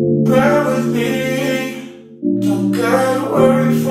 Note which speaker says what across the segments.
Speaker 1: Bear with me. Don't gotta worry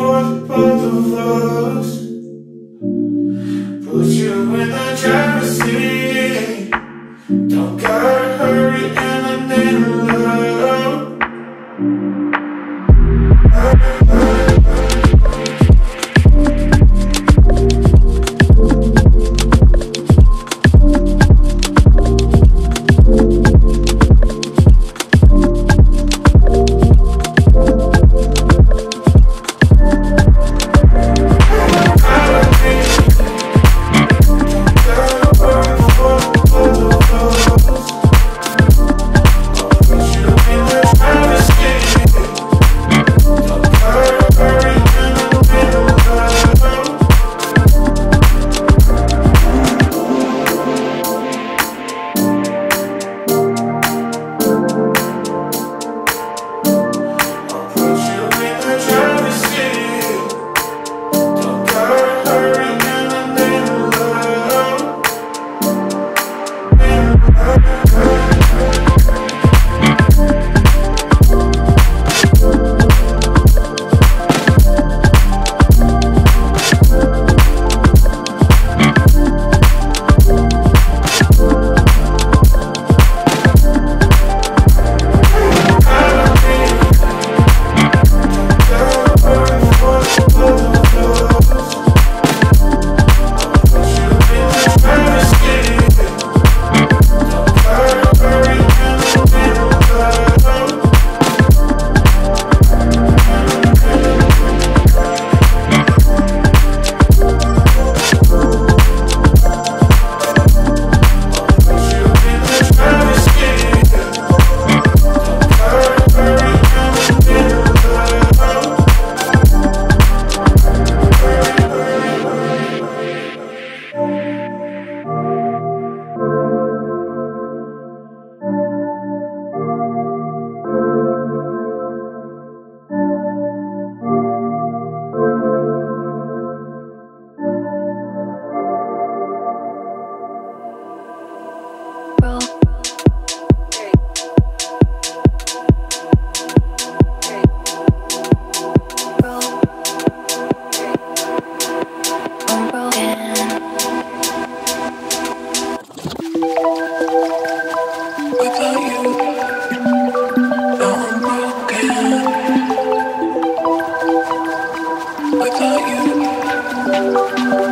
Speaker 1: Thank you.